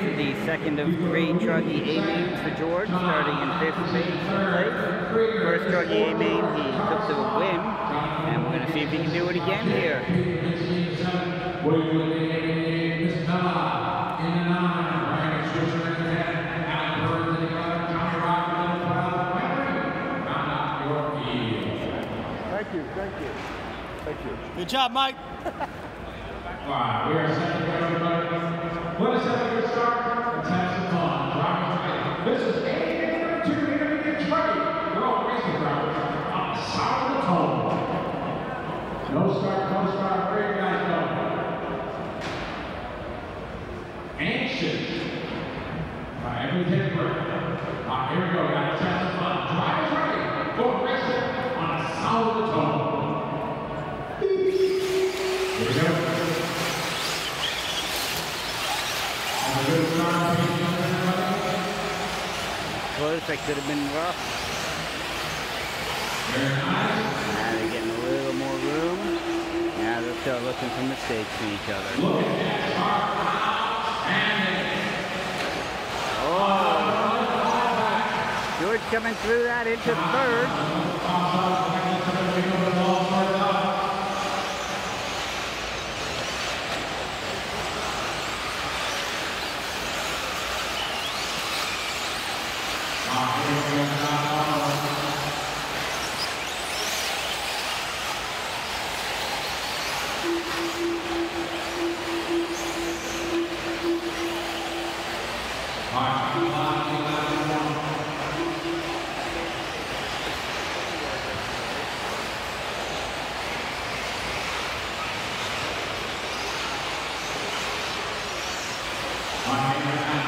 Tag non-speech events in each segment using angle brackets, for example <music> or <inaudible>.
the second of three Truggy A mains for George, starting in fifth place. First Truggy A main, he took the win, and we're gonna see if he can do it again here. Thank you, thank you, thank you. Good job, Mike. <laughs> All right, we are set to go, everybody. Let a good start. This is A number two, intermediate ready. We're all racing drivers. No start, no start. Go? Anxious. Right, everything great. Here we go, guys. Close, could have been rough. Now they're getting a little more room. Now they'll start looking for mistakes in each other. Oh! George coming through that into third.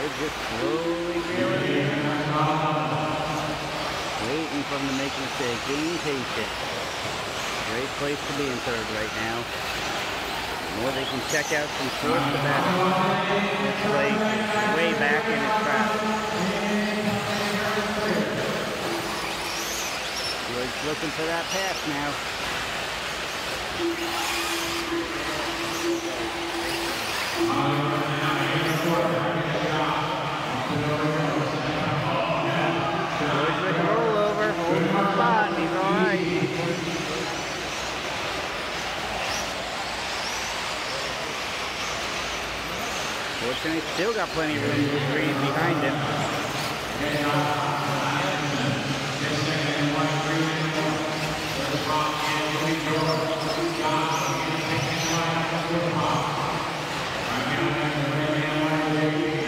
George just slowly reeling in. Waiting for him to make a mistake. Being patient. Great place to be in third right now. The more they can check out from short, to better. This way, back in his trap. George looking for that pass now with a rollover, holding the spot, he's alright. Fortunately, still got plenty of room with green behind him.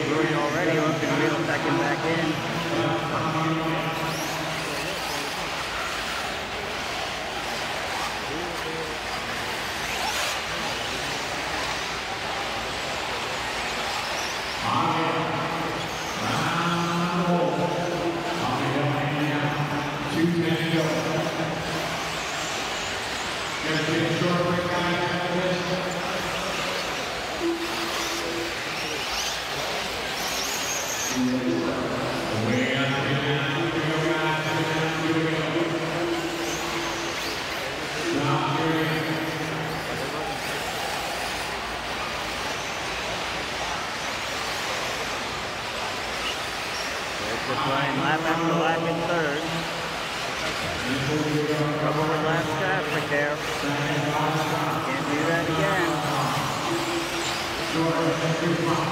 George already looking real second back in. Running lap after lap in third. Trouble with last traffic there. Can't do that again.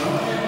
¿no?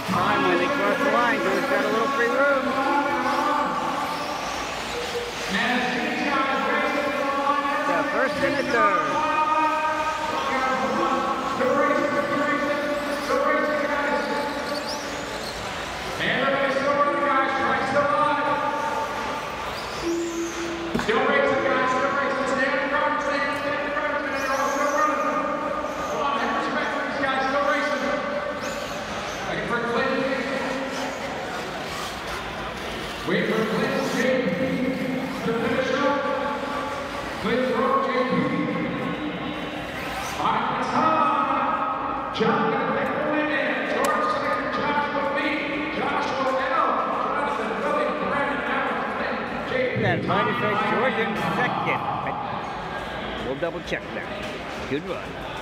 Spot. At time when they cross the line, George got a little free room. The first and the third. Everybody still running, guys. Track's still alive. Still racing, guys. Still racing. Stay in front. Stay in, stay in front. They're all still running. Come on, have respect for these guys. Still racing. Wait for Clinton. Wait for Clinton JP to finish up. Clinton Rowe JP. All right, it's time. John gonna take the win in. George second. Joshua B. Joshua L. Jonathan Billy Brandon Allen JP. That mighty face George in second. We'll double check that. Good run.